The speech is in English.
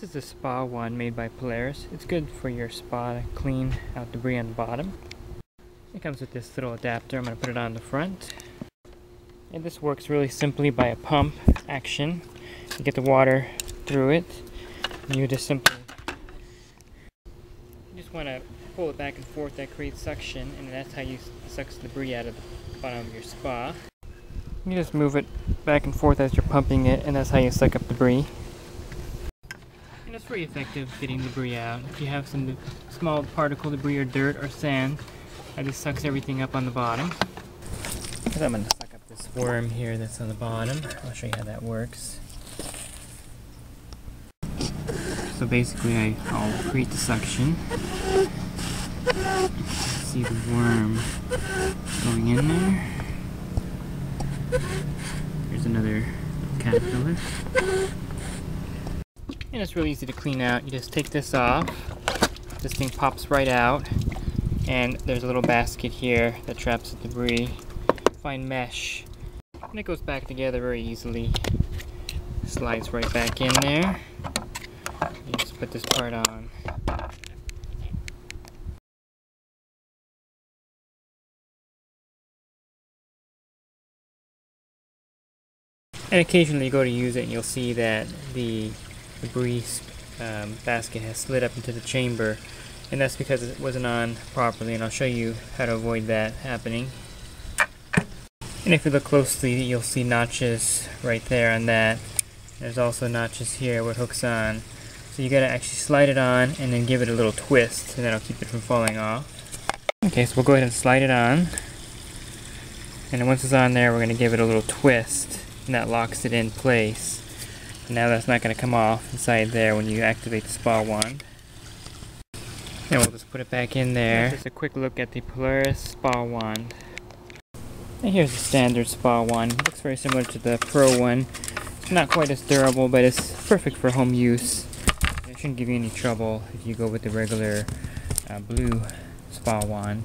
This is a spa wand made by Polaris. It's good for your spa to clean out debris on the bottom. It comes with this little adapter. I'm going to put it on the front. And this works really simply by a pump action. You get the water through it. You just simply you just want to pull it back and forth. That creates suction, and that's how you suck the debris out of the bottom of your spa. You just move it back and forth as you're pumping it, and that's how you suck up debris. It's pretty effective getting debris out. If you have some small particle debris or dirt or sand, it just sucks everything up on the bottom. So I'm going to suck up this worm here that's on the bottom. I'll show you how that works. So basically I, I'll create the suction. See the worm going in there. Here's another caterpillar. And it's really easy to clean out. You just take this off. This thing pops right out. And there's a little basket here that traps the debris. Fine mesh. And it goes back together very easily. Slides right back in there. You just put this part on. And occasionally you go to use it and you'll see that the debris um, basket has slid up into the chamber and that's because it wasn't on properly and I'll show you how to avoid that happening. And if you look closely you'll see notches right there on that. There's also notches here where it hooks on. So you gotta actually slide it on and then give it a little twist and that'll keep it from falling off. Okay, so we'll go ahead and slide it on. And then once it's on there we're gonna give it a little twist and that locks it in place. Now that's not going to come off inside there when you activate the spa wand. And we'll just put it back in there. Just a quick look at the Polaris spa wand. And here's the standard spa wand. It looks very similar to the Pro one. It's not quite as durable, but it's perfect for home use. It shouldn't give you any trouble if you go with the regular uh, blue spa wand.